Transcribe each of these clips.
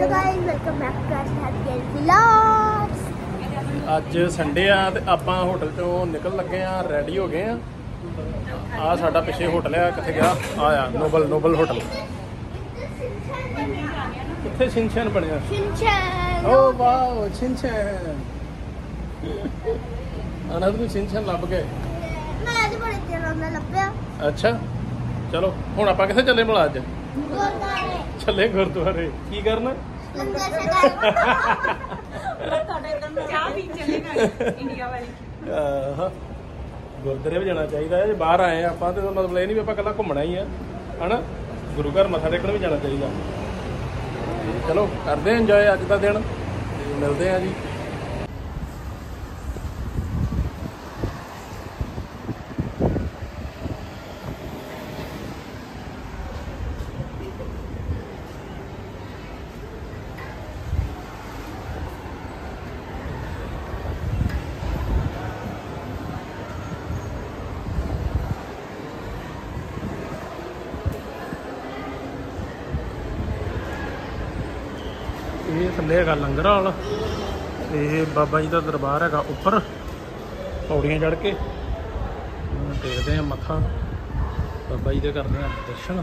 Hello guys welcome back to our happy vlogs ਅੱਜ Sunday ਆ ਤੇ ਆਪਾਂ ਹੋਟਲ ਚੋਂ ਨਿਕਲ ਲੱਗੇ ਆ ਰੈਡੀ ਹੋ ਗਏ ਆ। ਆ ਸਾਡਾ ਪਿੱਛੇ ਹੋਟਲ ਆ ਕਿੱਥੇ ਗਿਆ? ਆ ਆ ਨੋਬਲ ਨੋਬਲ ਹੋਟਲ ਕਿੱਥੇ ਸ਼ਿਨਚਨ ਬਣਿਆ? ਸ਼ਿਨਚੈਨ ਓ ਵਾਓ ਸ਼ਿਨਚਨ ਅਨੰਦ ਨੂੰ ਸ਼ਿਨਚਨ ਲੱਭ ਗਏ ਮੈਂ ਅੱਜ ਬੜੇ ਦਾ ਲੱਭਿਆ। ਅੱਛਾ ਚਲੋ ਹੁਣ ਆਪਾਂ ਕਿੱਥੇ ਚੱਲੇ ਭਲਾ ਅੱਜ? ਚੱਲੇ ਗੁਰਦੁਆਰੇ। ਕੀ ਕਰਨ? ਲੰਗਰ ਛਕਾਇਆ ਚਾਹ ਪੀ ਚੱਲੇਗਾ ਇੰਡੀਆ ਵਾਲੀ। ਆਹ, ਗੁਰਦੁਆਰੇ ਵੀ ਜਾਣਾ ਚਾਹੀਦਾ ਹੈ। ਜੇ ਬਾਹਰ ਆਏ ਆਪਾਂ ਤੇ ਮਤਲਬ ਇਹ ਨਹੀਂ ਵੀ ਆਪਾਂ ਇਕੱਲਾ ਘੁੰਮਣਾ ਹੀ ਆ। ਹਨਾ? ਗੁਰੂ ਘਰ ਮੱਥਾ ਟੇਕਣ ਵੀ ਜਾਣਾ ਚਾਹੀਦਾ। ਚਲੋ ਕਰਦੇ ਆਂ ਇੰਜੋਏ ਅੱਜ ਦਾ ਦਿਨ। ਤੇ ਮਿਲਦੇ ਆ ਜੀ। ਇਹ ਥੱਲੇ ਹੈਗਾ ਲੰਗਰ ਹਾਲ ਇਹ ਬਾਬਾ ਜੀ ਦਾ ਦਰਬਾਰ ਹੈਗਾ ਉੱਪਰ, ਪੌੜੀਆਂ ਚੜ ਕੇ। ਟੇਕਦੇ ਆ ਮੱਥਾ। ਬਾਬਾ ਜੀ ਦੇ ਕਰਦੇ ਆ ਦਰਸ਼ਨ।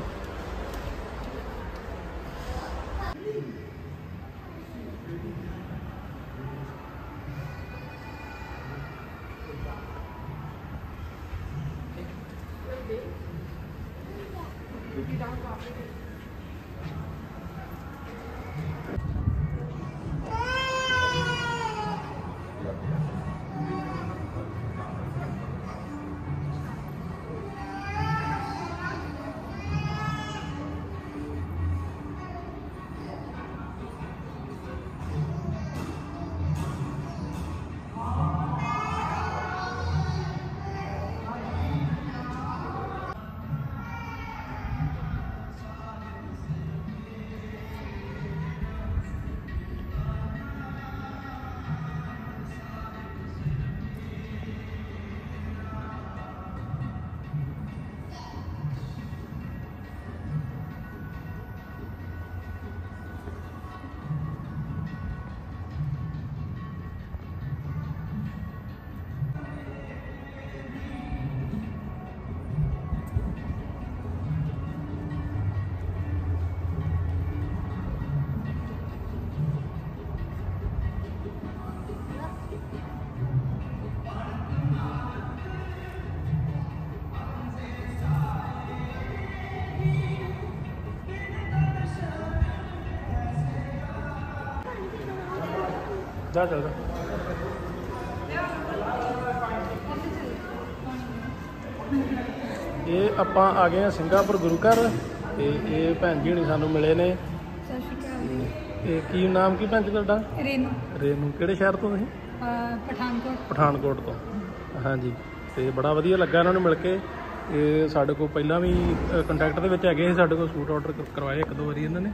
ਜਾ ਜਾ ਇਹ ਆਪਾਂ ਆ ਗਏ ਆ ਸਿੰਗਾਪੁਰ ਗੁਰੂ ਘਰ ਤੇ ਇਹ ਭੈਣ ਜੀ ਹੁਣੀ ਸਾਨੂੰ ਮਿਲੇ ਨੇ। ਸਤਿ ਸ਼੍ਰੀ ਇਹ ਕੀ ਨਾਮ ਕੀ ਭੈਣ ਜੀ ਤੁਹਾਡਾ? ਅਕਾਲ ਰੇਨੂ। ਰੇਨੂ ਕਿਹੜੇ ਸ਼ਹਿਰ ਤੋਂ ਤੁਸੀਂ? ਪਠਾਨਕੋਟ। ਪਠਾਨਕੋਟ ਤੋਂ। ਹਾਂਜੀ ਤੇ ਬੜਾ ਵਧੀਆ ਲੱਗਾ ਇਹਨਾਂ ਨੂੰ ਮਿਲ ਕੇ। ਇਹ ਸਾਡੇ ਕੋਲ ਪਹਿਲਾਂ ਵੀ ਕੰਟੈਕਟ ਦੇ ਵਿੱਚ ਹੈਗੇ ਸੀ ਸਾਡੇ ਕੋਲ ਸੂਟ ਆਰਡਰ ਕਰਵਾਏ ਇੱਕ ਦੋ ਵਾਰੀ ਇਹਨਾਂ ਨੇ।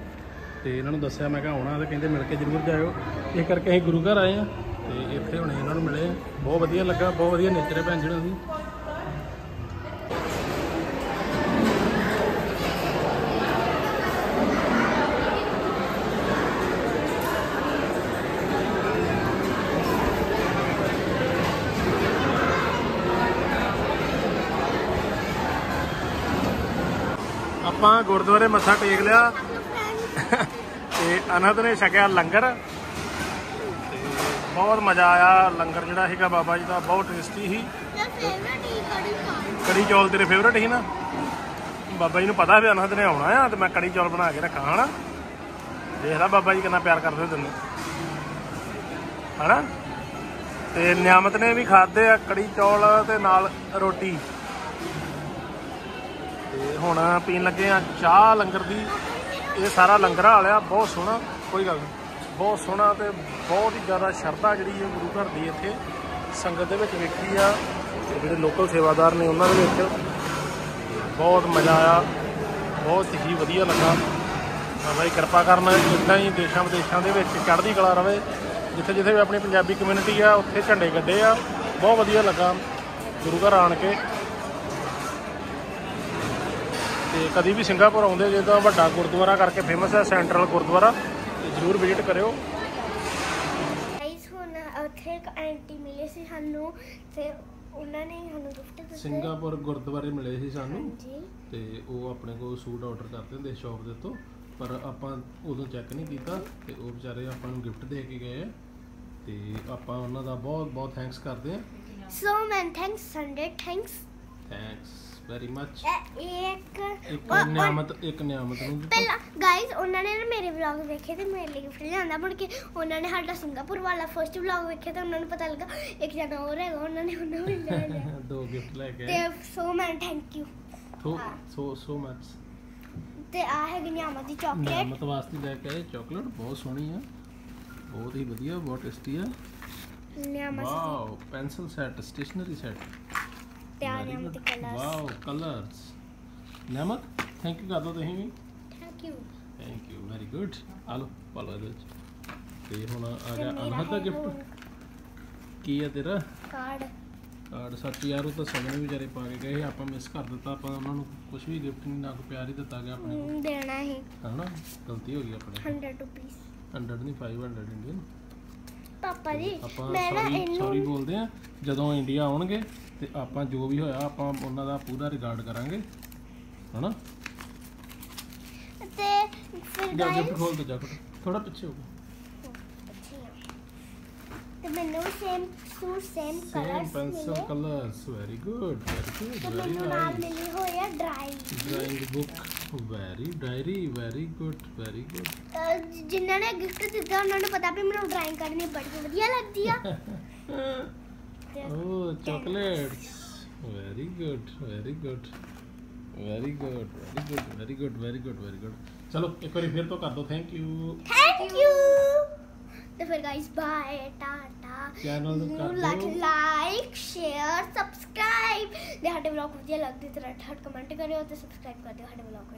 ਤੇ ਇਹਨਾਂ ਨੂੰ ਦੱਸਿਆ, ਮੈਂ ਕਿਹਾ ਆਉਣਾ ਤੇ ਕਹਿੰਦੇ ਮਿਲ ਕੇ ਜ਼ਰੂਰ ਜਾਇਓ। ਇਸ ਕਰਕੇ ਅਸੀਂ ਗੁਰੂ ਘਰ ਆਏ ਆ ਤੇ ਇੱਥੇ ਹੁਣੇ ਇਹਨਾਂ ਨੂੰ ਮਿਲੇ ਬਹੁਤ ਵਧੀਆ ਲੱਗਾ, ਬਹੁਤ ਵਧੀਆ ਨੇਚਰ ਹੈ ਭੈਣ ਜੀ ਦੀ। ਆਪਾਂ ਗੁਰਦੁਆਰੇ ਮੱਥਾ ਟੇਕ ਲਿਆ। ਤੇ ਅਨੰਦ ਨੇ ਛਕਿਆ ਲੰਗਰ। ਤੇ ਬਹੁਤ ਮਜ਼ਾ ਆਇਆ ਲੰਗਰ ਜਿਹੜਾ ਸੀਗਾ ਬਾਬਾ ਜੀ ਦਾ ਬਹੁਤ ਟੇਸਟੀ ਸੀ। ਕੜੀ ਚੌਲ ਤੇਰੇ ਫੇਵਰਟ ਸੀ ਨਾ? ਬਾਬਾ ਜੀ ਨੂੰ ਪਤਾ ਵੀ ਅਨੰਦ ਨੇ ਆਉਣਾ ਆ ਤੇ ਮੈਂ ਕੜੀ ਚੌਲ ਬਣਾ ਕੇ ਰੱਖਾਂ ਹਨਾ? ਦੇਖਦਾ ਬਾਬਾ ਜੀ ਕਿੰਨਾ ਪਿਆਰ ਕਰਦੇ ਤੈਨੂੰ। ਹਨਾ? ਤੇ ਨਿਆਮਤ ਨੇ ਵੀ ਖਾਦੇ ਆ ਕੜੀ ਚੌਲ ਤੇ ਨਾਲ ਰੋਟੀ। ਤੇ ਹੁਣ ਪੀਣ ਲੱਗੇ ਆ ਚਾਹ ਲੰਗਰ ਦੀ। ਇਹ ਸਾਰਾ ਲੰਗਰਾਂ ਵਾਲਿਆ ਬਹੁਤ ਸੋਹਣਾ, ਕੋਈ ਗੱਲ ਨਹੀਂ। ਬਹੁਤ ਸੋਹਣਾ ਤੇ ਬਹੁਤ ਹੀ ਜ਼ਿਆਦਾ ਸ਼ਰਧਾ ਜਿਹੜੀ ਹੈ ਗੁਰੂ ਘਰ ਦੀ ਇੱਥੇ। ਸੰਗਤ ਦੇ ਵਿੱਚ ਵੇਖੀ ਆ ਤੇ ਜਿਹੜੇ ਲੋਕਲ ਸੇਵਾਦਾਰ ਨੇ ਉਹਨਾਂ ਦੇ ਵਿੱਚ। ਬਹੁਤ ਮਜ਼ਾ ਆਇਆ, ਬਹੁਤ ਹੀ ਵਧੀਆ ਲੱਗਾ। ਬਾਬਾ ਜੀ ਕਿਰਪਾ ਕਰਨ, ਇਦਾਂ ਹੀ ਦੇਸ਼ਾਂ ਵਿਦੇਸ਼ਾਂ ਦੇ ਵਿੱਚ ਚੜ੍ਹਦੀ ਕਲਾ ਰਵੇ। ਜਿੱਥੇ ਜਿੱਥੇ ਵੀ ਆਪਣੀ ਪੰਜਾਬੀ ਕਮਿਊਨਿਟੀ ਆ, ਉੱਥੇ ਝੰਡੇ ਗੱਡੇ ਆ। ਬਹੁਤ ਵਧੀਆ ਲੱਗਾ ਗੁਰੂ ਘਰ ਆਣ ਕੇ। ਤੇ ਕਦੀ ਵੀ ਸਿੰਗਾਪੁਰ ਆਉਂਦੇ ਜੇ ਤਾਂ ਵੱਡਾ ਗੁਰਦੁਆਰਾ ਕਰਕੇ ਫੇਮਸ ਹੈ ਸੈਂਟਰਲ ਗੁਰਦੁਆਰਾ ਤੇ ਜਰੂਰ ਵਿਜ਼ਿਟ ਕਰਿਓ। ਗਾਈਸ ਹੁਣ ਉੱਥੇ ਇੱਕ ਆਂਟੀ ਮਿਲੇ ਸੀ ਸਾਨੂੰ ਤੇ ਉਹਨਾਂ ਨੇ ਸਾਨੂੰ ਗਿਫਟ ਦਿੱਤੇ। ਸਿੰਗਾਪੁਰ ਗੁਰਦੁਆਰੇ ਮਿਲੇ ਸੀ ਸਾਨੂੰ ਤੇ ਉਹ ਆਪਣੇ ਕੋਲ ਸੂਟ ਆਰਡਰ ਕਰਦੇ ਹੁੰਦੇ ਸ਼ਾਪ ਦੇ ਤੋਂ ਪਰ ਆਪਾਂ ਉਦੋਂ ਚੈੱਕ ਨਹੀਂ ਕੀਤਾ ਤੇ ਉਹ ਵਿਚਾਰੇ ਆਪਾਂ ਨੂੰ ਗਿਫਟ ਦੇ ਕੇ ਗਏ ਤੇ ਆਪਾਂ ਉਹਨਾਂ ਦਾ ਬਹੁਤ ਬਹੁਤ ਥੈਂਕਸ ਕਰਦੇ ਆ। So many thanks Sunday thanks thanks very much ਇੱਕ ਇੱਕ ਨਿਆਮਤ ਇੱਕ ਨਿਆਮਤ ਨੂੰ। ਪਹਿਲਾਂ ਗਾਇਸ ਉਹਨਾਂ ਨੇ ਨਾ ਮੇਰੇ ਵਲੌਗ ਵੇਖੇ ਤੇ ਮੇਰੇ ਲਈ ਗਿਫਟ ਲਿਆਂਦਾ। ਮੁੜ ਕੇ ਉਹਨਾਂ ਨੇ ਸਾਡਾ ਸਿੰਗਾਪੁਰ ਵਾਲਾ ਫਰਸਟ ਵਲੌਗ ਵੇਖਿਆ ਤੇ ਉਹਨਾਂ ਨੂੰ ਪਤਾ ਲੱਗਾ ਇੱਕ ਜਣਾ ਹੋਰ ਹੈਗਾ ਉਹਨਾਂ ਨੇ ਉਹਨਾਂ ਨੂੰ ਲੈ ਲਿਆ। ਦੋ ਗਿਫਟ ਲੈ ਕੇ ਤੇ ਸੋ ਮੈਨ ਥੈਂਕ ਯੂ ਸੋ ਸੋ ਸੋ ਮੱਚ ਤੇ ਆ ਹੈਗੀ ਨਿਆਮਤ ਦੀ ਚਾਕਲੇਟ ਨਿਆਮਤ ਵਾਸਤੇ ਲੈ ਕੇ ਆਏ। ਚਾਕਲੇਟ ਬਹੁਤ ਸੋਹਣੀ ਆ। ਬਹੁਤ ਹੀ ਵਧੀਆ ਬਹੁਤ ਟੇਸਟੀ ਆ। Niamat. Wow pencil set stationery set ਤੇ ਆ Niamat colours. Wow colours Niamat thank you ਕਰ ਦੋ ਤੁਸੀਂ ਵੀ। Thank you thank you very good ਆ ਲਓ ਪਾ ਲਓ ਇਹਦੇ ਵਿੱਚ। ਤੇ ਹੁਣ ਆ ਗਿਆ ਅਨਹਦ ਦਾ ਗਿਫਟ ਕੀ ਆ ਤੇਰਾ? ਕਾਰਡ। ਕਾਰਡ ਸੱਚ ਯਾਰ ਉਹ ਤਾਂ ਸਗਨ ਵੀ ਵਿਚਾਰੇ ਪਾ ਕੇ ਗਏ ਸੀ, ਆਪਾਂ ਮਿਸ ਕਰ ਦਿੱਤਾ ਆਪਾਂ ਉਹਨਾਂ ਨੂੰ ਕੁਝ ਵੀ ਗਿਫਟ ਨਹੀਂ ਨਾ ਕੋਈ ਪਿਆਰ ਹੀ ਦਿੱਤਾ ਗਿਆ ਆਪਣੇ ਦੇਣਾ ਹੈ। ਹਨਾ ਗਲਤੀ ਹੋ ਗਈ ਆਪਣੇ 100 ਰੁਪੀਸ 100 ਨਹੀਂ 500 ਇੰਡੀਅਨ ਪਾਪਾ ਜੀ। ਆਪਾਂ ਮੈਂ ਨਾ ਸੌਰੀ ਸੌਰੀ ਇਹਨੂੰ ਬੋਲਦੇ ਆ ਜਦੋਂ ਇੰਡੀਆ ਆਉਣਗੇ ਤੇ ਆਪਾਂ ਜੋ ਵੀ ਹੋਇਆ ਆਪਾਂ ਉਹਨਾਂ ਦਾ ਪੂਰਾ ਰਿਗਾਰਡ ਕਰਾਂਗੇ। ਹਨਾ? ਤੇ ਫਿਰ ਜਾ ਗਾਇਸ ਗਿਫਟ ਖੋਲ ਤੇ ਜਾ ਥੋੜਾ ਪਿੱਛੇ ਹੋ ਤੇ ਮੈਨੂੰ same suit same same colours pencil ਮਿਲੇ। ਕਲਰਸ ਵੈਰੀ ਗੁੱਡ ਵੈਰੀ ਤੇ ਗੁੱਡ ਵੈਰੀ ਮੈਨੂੰ ਨਾਲ ਨਾਈਸ ਮਿਲੀ ਹੋਈ ਹੈ dry drawing book very diary very good very good ਜਿਨ੍ਹਾਂ ਨੇ ਗਿਫਟ ਦਿੱਤਾ ਉਹਨਾਂ ਨੂੰ ਪਤਾ ਵੀ ਮੈਨੂੰ ਡਰਾਇੰਗ ਕਰਨੀ ਬੜੀ ਵਧੀਆ ਲੱਗਦੀ ਆ Oh, chocolates. Very good, very good. Very good, very good, very good, very good, very good. ਚਲੋ ਇੱਕ ਵਾਰੀ ਫਿਰ ਤੋਂ ਕਰ ਦਿਓ ਥੈਂਕ ਯੂ ਥੈਂਕ ਯੂ ਤੇ ਫਿਰ ਗਾਇਸ ਬਾਏ ਟਾਟਾ Channel ਨੂੰ ਕਰ ਲਾਈਕ ਦਿਓ। ਲਾਈਕ ਸ਼ੇਅਰ ਸਬਸਕ੍ਰਾਈਬ ਜੇ ਸਾਡੇ ਵਲੌਗ ਵਧੀਆ ਲੱਗਦੇ ਤਾਂ ਰੱਟ ਹਟ ਕਮੈਂਟ ਕਰਿਓ ਤੇ ਸਬਸਕ੍ਰਾਈਬ ਕਰ ਦਿਓ ਸਾਡੇ ਵਲੌਗ